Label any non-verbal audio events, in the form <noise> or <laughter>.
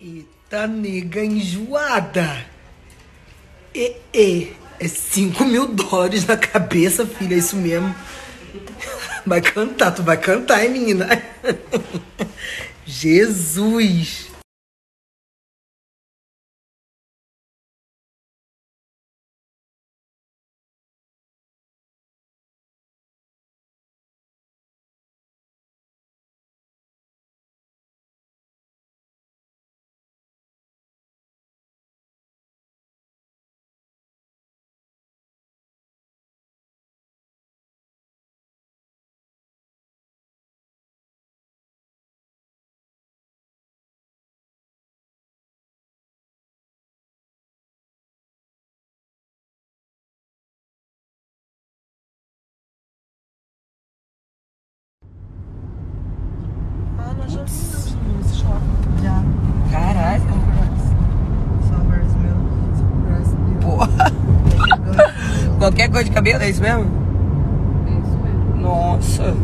Eita, nega enjoada. E, e, é 5 mil dólares na cabeça, filha, é isso mesmo. Vai cantar, tu vai cantar, hein, menina? <laughs> Jesus! Já vimos nesse shopping. Já. Caralho. Sombras meu. Porra. Qualquer cor de cabelo, é isso mesmo? É isso mesmo. Nossa.